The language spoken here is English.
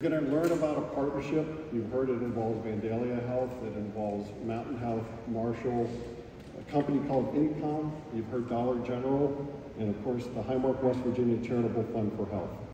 We're going to learn about a partnership. You've heard it involves Vandalia Health, it involves Mountain Health, Marshall, a company called InComm. You've heard Dollar General, and of course the Highmark West Virginia Charitable Fund for Health.